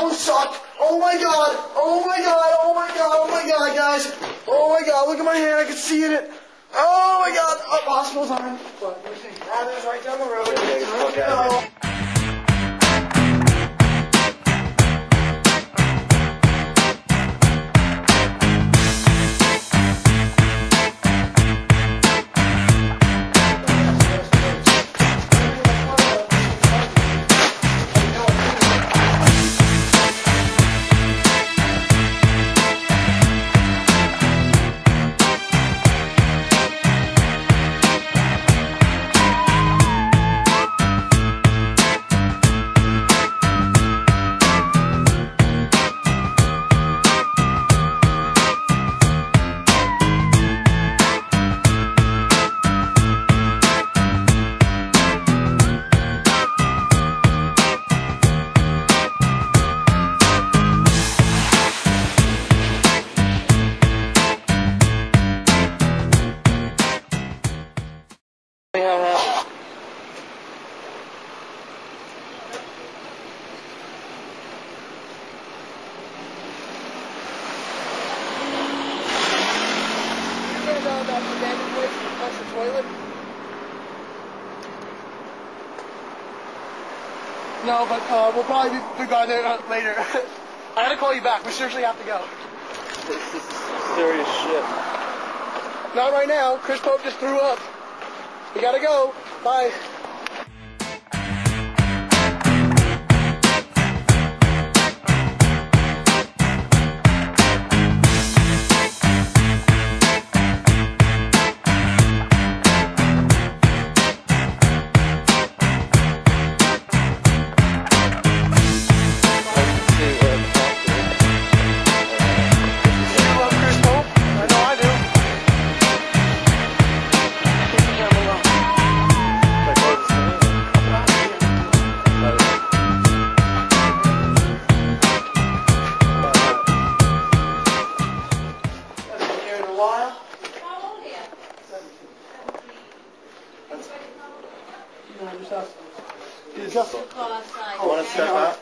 Oh, sucked. Oh my god. Oh my god. Oh my god. Oh my god, guys. Oh my god. Look at my hand. I can see in it. Oh my god. Oh, Up hospital time. But me. Ah, that is right down the road. Oh. No, but uh, we'll probably be, be gone there uh, later. I gotta call you back. We seriously have to go. This is serious shit. Not right now. Chris Pope just threw up. We gotta go. Bye. Want to step out?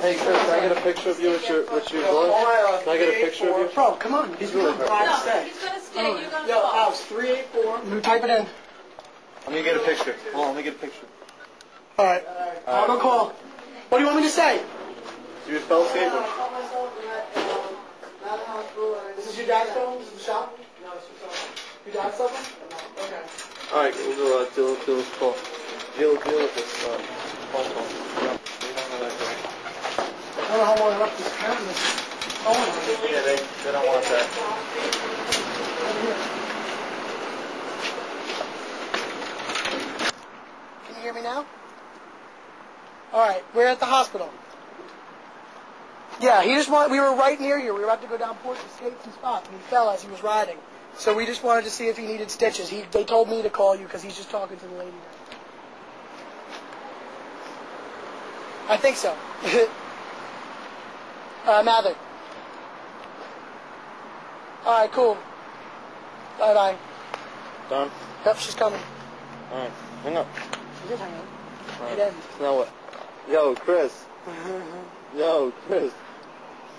Hey Chris, can I get a picture of you with your with your boy? Can I get a picture of you? Bro, come on. He's really No, trying to he's gonna stay, Yo. Alex, 384. You type it in. Let me get a picture. Hold on, let me get a picture. All right. I'll go call. What do you want me to say? Do you spell skater? This is your dad's phone? This is the shop? No, it's your phone. Your dad's cell phone? Okay. All right, we'll go uh, deal deal call. Deal deal with this uh, phone call. Yeah, don't know that guy. I don't know how long I left this camera. This phone. Yeah, they they don't want that. Can you hear me now? All right, we're at the hospital. Yeah, he just wanted, we were right near here. We were about to go down Port to skate some spots, and he fell as he was riding. So we just wanted to see if he needed stitches. He, they told me to call you because he's just talking to the lady there. I think so. uh, Mather. All right, cool. Bye bye. Done. Yep, she's coming. All right, hang up. She did hang up. All It ends. Now what? Yo, Chris. Yo, Chris.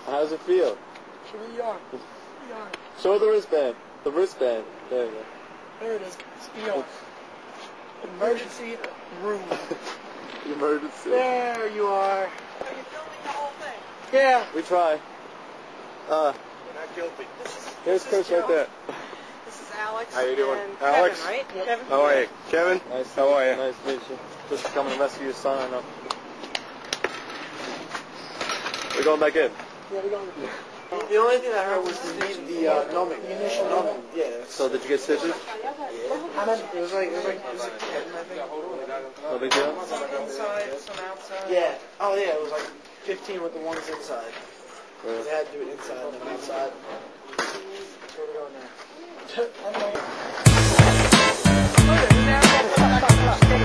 How's it feel? Here we are. We are. Show the wristband. The wristband. There you go. There it is. guys. ER. Emergency room. Emergency. There you are. So you're filming the whole thing? Yeah. We try. Uh, You're not guilty. here's Chris right there. This is Alex How you doing? and Alex? Kevin, right? Kevin? How are you? Kevin? Nice. How are you? Nice to meet you. Just coming to rescue your son. I know. We're going back in. Yeah, we're going back in. The only thing I heard was the leave the uh, gnomic. Gnomic, yeah. So did you get stitches? Yeah. How many? it was like, it was like, it was like 10, I think. No big deal? Some inside, some outside. Yeah. Oh, yeah, it was like 15 with the ones inside. Right. They had to do it inside and then outside. Where we going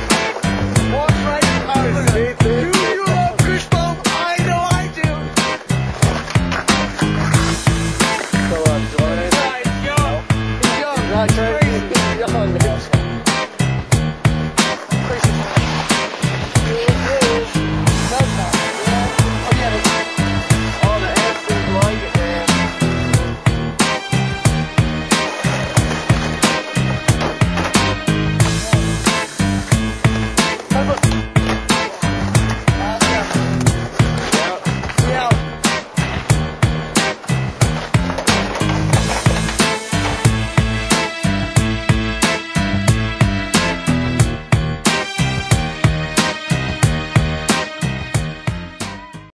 now.